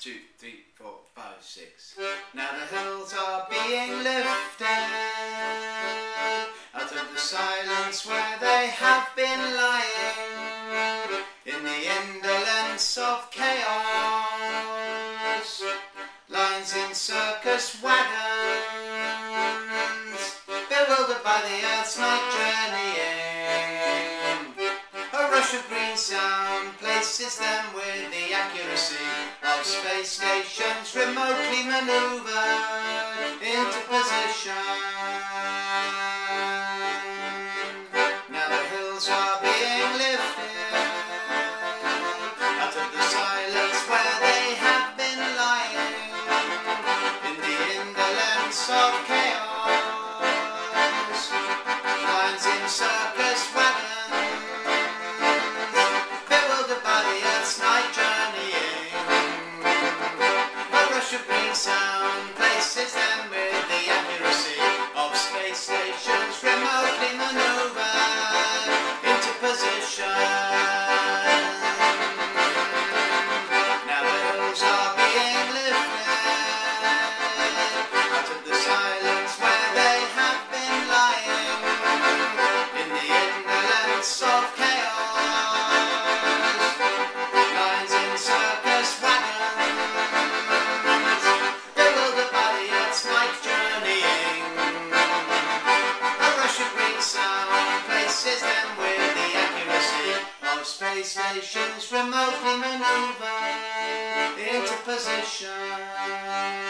two, three, four, five, six. Now the hills are being lifted out of the silence where they have been lying in the indolence of chaos. Lines in circus wagons, bewildered by the earth's night journeying. Of sound places them with the accuracy of space stations remotely maneuvered into position. Now the hills are being lifted out of the silence where they have been lying in the indolence space stations remotely maneuvered into position.